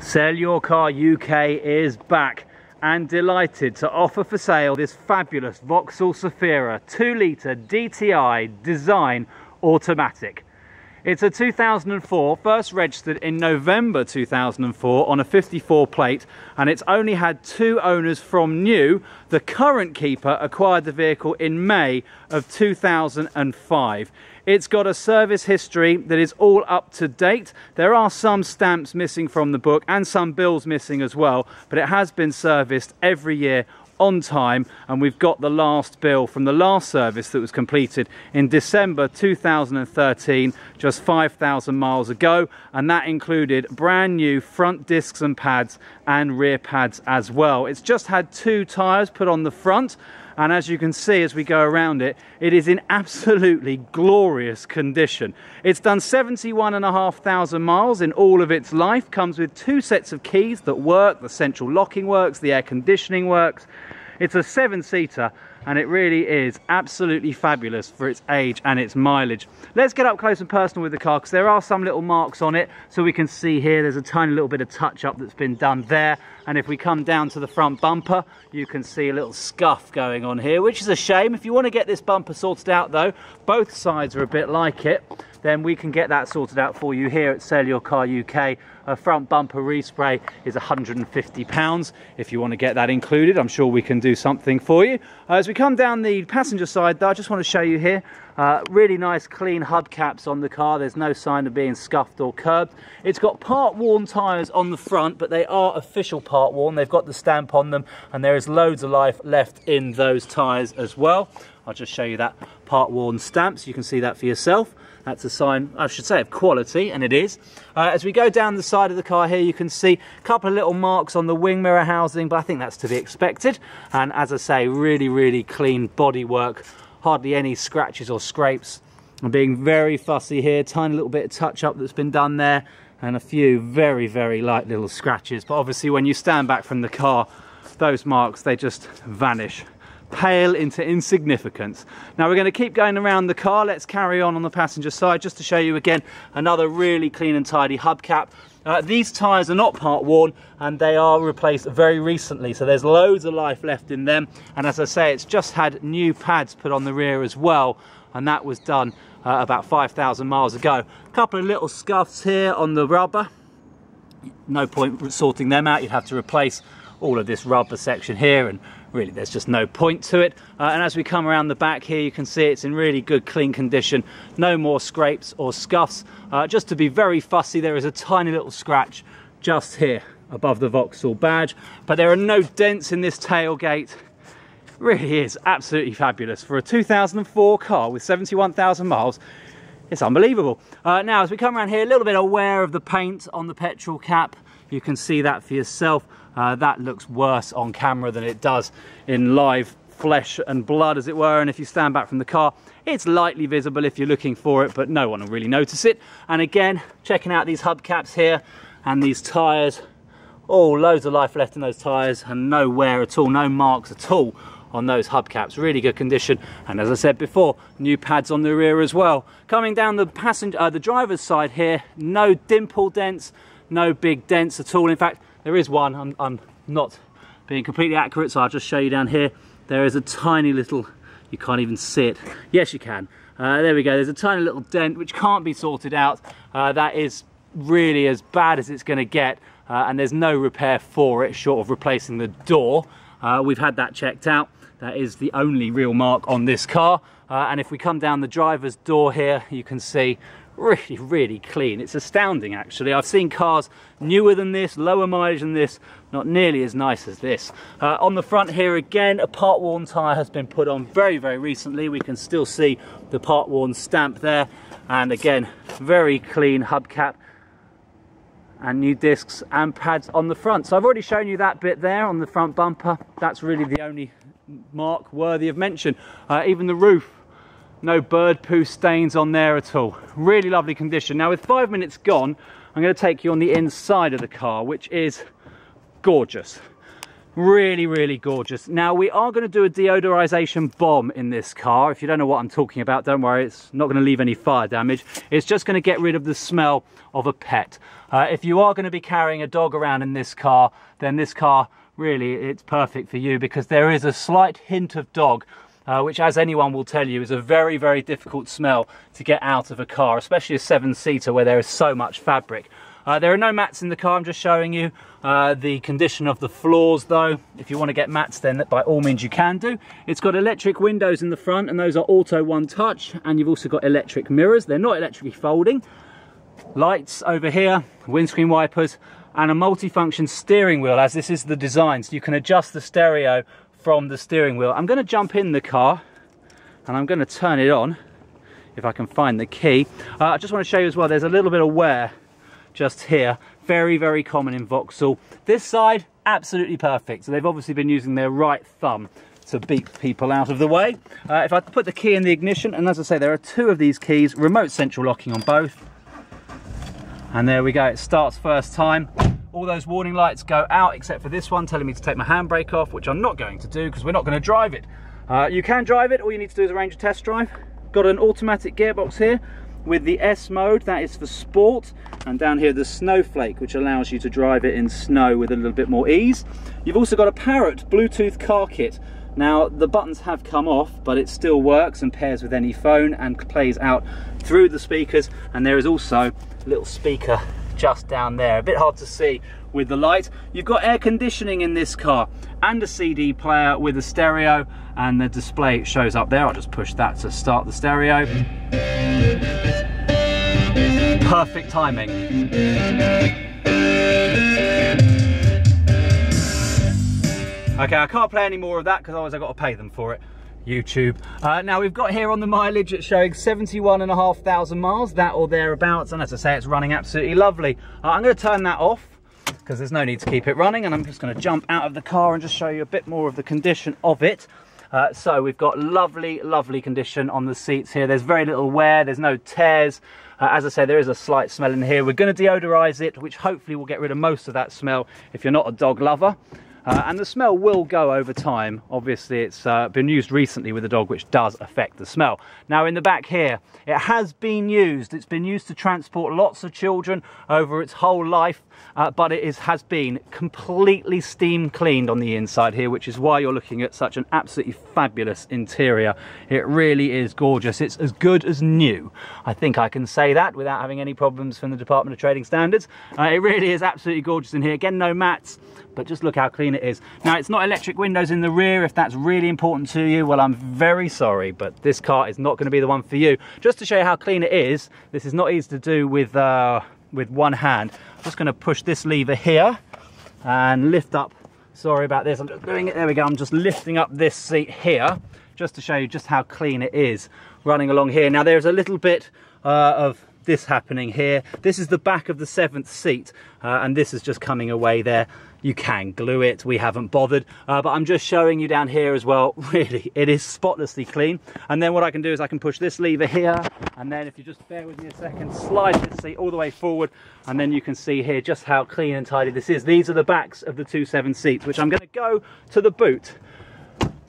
Sell Your Car UK is back and delighted to offer for sale this fabulous Vauxhall Zafira 2 litre DTI design automatic. It's a 2004, first registered in November 2004 on a 54 plate and it's only had two owners from new. The current keeper acquired the vehicle in May of 2005. It's got a service history that is all up to date. There are some stamps missing from the book and some bills missing as well, but it has been serviced every year on time and we've got the last bill from the last service that was completed in December 2013 just 5,000 miles ago and that included brand new front discs and pads and rear pads as well. It's just had two tyres put on the front and as you can see as we go around it it is in absolutely glorious condition it's done 71 and a half thousand miles in all of its life comes with two sets of keys that work the central locking works the air conditioning works it's a seven seater and it really is absolutely fabulous for its age and its mileage. Let's get up close and personal with the car because there are some little marks on it. So we can see here, there's a tiny little bit of touch up that's been done there. And if we come down to the front bumper, you can see a little scuff going on here, which is a shame. If you want to get this bumper sorted out though, both sides are a bit like it then we can get that sorted out for you here at Sell Your Car UK. A front bumper respray is £150. If you want to get that included, I'm sure we can do something for you. Uh, as we come down the passenger side, though, I just want to show you here, uh, really nice clean hubcaps on the car. There's no sign of being scuffed or curbed. It's got part worn tyres on the front, but they are official part worn. They've got the stamp on them, and there is loads of life left in those tyres as well. I'll just show you that part worn stamps. You can see that for yourself. That's a sign, I should say, of quality, and it is. Uh, as we go down the side of the car here, you can see a couple of little marks on the wing mirror housing, but I think that's to be expected. And as I say, really, really clean bodywork, hardly any scratches or scrapes. I'm being very fussy here, tiny little bit of touch up that's been done there, and a few very, very light little scratches. But obviously when you stand back from the car, those marks, they just vanish pale into insignificance. Now we're going to keep going around the car. Let's carry on on the passenger side just to show you again another really clean and tidy hubcap. Uh, these tyres are not part worn and they are replaced very recently so there's loads of life left in them and as I say it's just had new pads put on the rear as well and that was done uh, about 5,000 miles ago. A couple of little scuffs here on the rubber. No point sorting them out, you'd have to replace all of this rubber section here and really there's just no point to it. Uh, and as we come around the back here you can see it's in really good clean condition. No more scrapes or scuffs. Uh, just to be very fussy there is a tiny little scratch just here above the Vauxhall badge. But there are no dents in this tailgate. Really is absolutely fabulous for a 2004 car with 71,000 miles. It's unbelievable. Uh, now as we come around here a little bit aware of the paint on the petrol cap. You can see that for yourself uh, that looks worse on camera than it does in live flesh and blood as it were. And if you stand back from the car it's lightly visible if you're looking for it but no one will really notice it. And again checking out these hubcaps here and these tires oh loads of life left in those tires and no wear at all no marks at all on those hubcaps. Really good condition. And as I said before new pads on the rear as well. Coming down the passenger uh, the driver's side here no dimple dents no big dents at all. In fact there is one, I'm, I'm not being completely accurate, so I'll just show you down here. There is a tiny little, you can't even see it. Yes, you can. Uh, there we go, there's a tiny little dent which can't be sorted out. Uh, that is really as bad as it's gonna get, uh, and there's no repair for it, short of replacing the door. Uh, we've had that checked out. That is the only real mark on this car. Uh, and if we come down the driver's door here, you can see really, really clean. It's astounding, actually. I've seen cars newer than this, lower mileage than this, not nearly as nice as this. Uh, on the front here again, a part-worn tyre has been put on very, very recently. We can still see the part-worn stamp there. And again, very clean hubcap and new discs and pads on the front. So I've already shown you that bit there on the front bumper. That's really the only mark worthy of mention. Uh, even the roof no bird poo stains on there at all. Really lovely condition. Now with five minutes gone, I'm going to take you on the inside of the car, which is gorgeous. Really, really gorgeous. Now we are going to do a deodorization bomb in this car. If you don't know what I'm talking about, don't worry, it's not going to leave any fire damage. It's just going to get rid of the smell of a pet. Uh, if you are going to be carrying a dog around in this car, then this car really it's perfect for you because there is a slight hint of dog uh, which as anyone will tell you is a very very difficult smell to get out of a car especially a seven seater where there is so much fabric. Uh, there are no mats in the car I'm just showing you uh, the condition of the floors though. If you want to get mats then by all means you can do. It's got electric windows in the front and those are auto one touch and you've also got electric mirrors. They're not electrically folding. Lights over here windscreen wipers and a multifunction steering wheel as this is the design. So you can adjust the stereo from the steering wheel. I'm going to jump in the car and I'm going to turn it on if I can find the key. Uh, I just want to show you as well there's a little bit of wear just here very very common in Vauxhall. This side absolutely perfect so they've obviously been using their right thumb to beat people out of the way. Uh, if I put the key in the ignition and as I say there are two of these keys remote central locking on both and there we go it starts first time all those warning lights go out except for this one telling me to take my handbrake off which I'm not going to do because we're not going to drive it. Uh, you can drive it. All you need to do is arrange a test drive. Got an automatic gearbox here with the S mode. That is for sport. And down here the snowflake which allows you to drive it in snow with a little bit more ease. You've also got a parrot bluetooth car kit. Now the buttons have come off but it still works and pairs with any phone and plays out through the speakers. And there is also a little speaker just down there. A bit hard to see with the light you've got air conditioning in this car and a CD player with a stereo and the display shows up there. I'll just push that to start the stereo. Perfect timing. Okay, I can't play any more of that because otherwise I've got to pay them for it. YouTube. Uh, now we've got here on the mileage it's showing 71,500 miles, that or thereabouts, and as I say, it's running absolutely lovely. Uh, I'm going to turn that off because there's no need to keep it running, and I'm just going to jump out of the car and just show you a bit more of the condition of it. Uh, so we've got lovely, lovely condition on the seats here. There's very little wear, there's no tears. Uh, as I said, there is a slight smell in here. We're going to deodorize it, which hopefully will get rid of most of that smell if you're not a dog lover. Uh, and the smell will go over time. Obviously, it's uh, been used recently with a dog, which does affect the smell. Now, in the back here, it has been used. It's been used to transport lots of children over its whole life, uh, but it is, has been completely steam cleaned on the inside here, which is why you're looking at such an absolutely fabulous interior. It really is gorgeous. It's as good as new. I think I can say that without having any problems from the Department of Trading Standards. Uh, it really is absolutely gorgeous in here. Again, no mats, but just look how clean it is. Now, it's not electric windows in the rear. If that's really important to you, well, I'm very sorry, but this car is not going to be the one for you. Just to show you how clean it is, this is not easy to do with, uh, with one hand. I'm just going to push this lever here and lift up. Sorry about this, I'm just doing it. There we go. I'm just lifting up this seat here just to show you just how clean it is running along here. Now, there's a little bit uh, of this happening here. This is the back of the seventh seat, uh, and this is just coming away there you can glue it. We haven't bothered. Uh, but i'm just showing you down here as well. Really it is spotlessly clean. And then what i can do is i can push this lever here. And then if you just bear with me a second slide this seat all the way forward. And then you can see here just how clean and tidy this is. These are the backs of the two seven seats which i'm going to go to the boot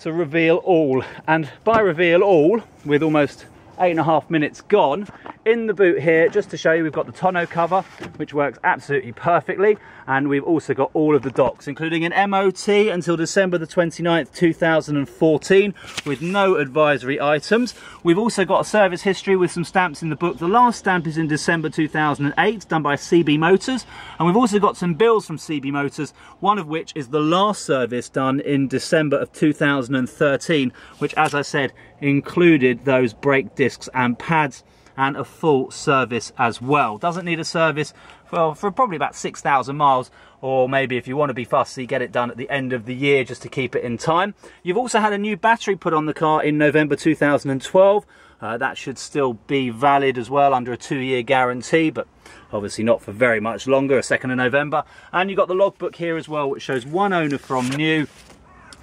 to reveal all. And by reveal all with almost eight and a half minutes gone. In the boot here just to show you we've got the tonneau cover which works absolutely perfectly. And we've also got all of the docs including an MOT until December the 29th 2014 with no advisory items. We've also got a service history with some stamps in the book. The last stamp is in December 2008 done by CB Motors. And we've also got some bills from CB Motors one of which is the last service done in December of 2013 which as I said included those brake discs and pads and a full service as well. Doesn't need a service for, for probably about 6,000 miles or maybe if you want to be fussy get it done at the end of the year just to keep it in time. You've also had a new battery put on the car in November 2012. Uh, that should still be valid as well under a two-year guarantee but obviously not for very much longer, a 2nd of November. And you've got the logbook here as well which shows one owner from new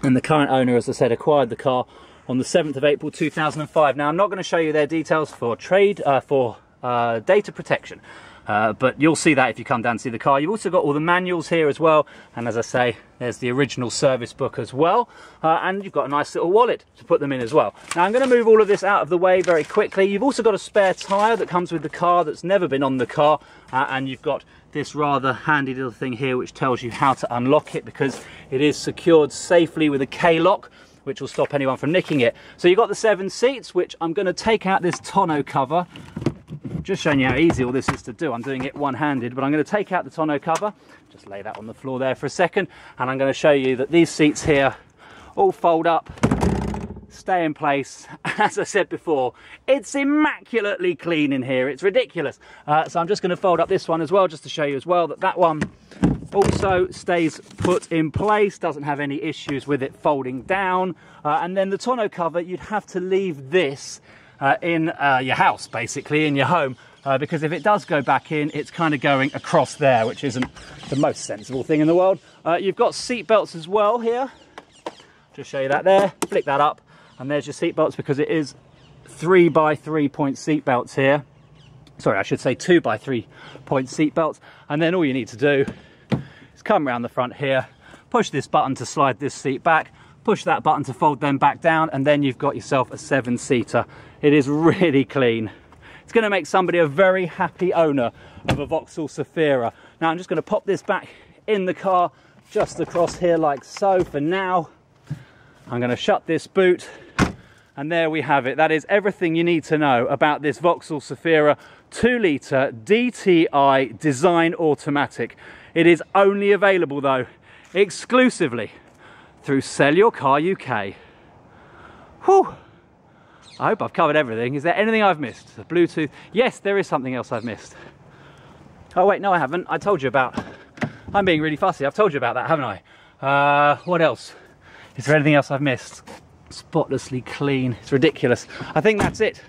and the current owner as I said acquired the car on the 7th of April 2005. Now I'm not going to show you their details for trade, uh, for uh, data protection. Uh, but you'll see that if you come down to see the car. You've also got all the manuals here as well. And as I say, there's the original service book as well. Uh, and you've got a nice little wallet to put them in as well. Now I'm going to move all of this out of the way very quickly. You've also got a spare tyre that comes with the car that's never been on the car. Uh, and you've got this rather handy little thing here which tells you how to unlock it because it is secured safely with a K-lock which will stop anyone from nicking it. So you've got the seven seats, which I'm going to take out this tonneau cover. Just showing you how easy all this is to do. I'm doing it one-handed, but I'm going to take out the tonneau cover. Just lay that on the floor there for a second. And I'm going to show you that these seats here all fold up, stay in place. As I said before, it's immaculately clean in here. It's ridiculous. Uh, so I'm just going to fold up this one as well, just to show you as well that that one also stays put in place, doesn't have any issues with it folding down. Uh, and then the tonneau cover, you'd have to leave this uh, in uh, your house, basically, in your home. Uh, because if it does go back in, it's kind of going across there, which isn't the most sensible thing in the world. Uh, you've got seat belts as well here. Just show you that there. Flick that up, and there's your seat belts because it is three by three point seat belts here. Sorry, I should say two by three point seat belts. And then all you need to do come around the front here, push this button to slide this seat back, push that button to fold them back down, and then you've got yourself a seven-seater. It is really clean. It's going to make somebody a very happy owner of a Vauxhall Zafira. Now I'm just going to pop this back in the car just across here like so for now. I'm going to shut this boot and there we have it. That is everything you need to know about this Vauxhall Zafira 2 litre DTI design automatic. It is only available though, exclusively through Sell Your Car UK. Whew. I hope I've covered everything. Is there anything I've missed? The Bluetooth? Yes, there is something else I've missed. Oh wait, no I haven't. I told you about, I'm being really fussy. I've told you about that, haven't I? Uh, what else? Is there anything else I've missed? Spotlessly clean. It's ridiculous. I think that's it.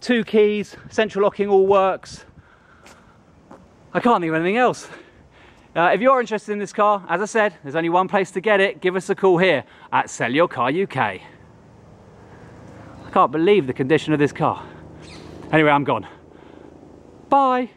Two keys, central locking all works. I can't think of anything else. Uh, if you're interested in this car, as I said, there's only one place to get it. Give us a call here at Sell Your Car UK. I can't believe the condition of this car. Anyway, I'm gone. Bye.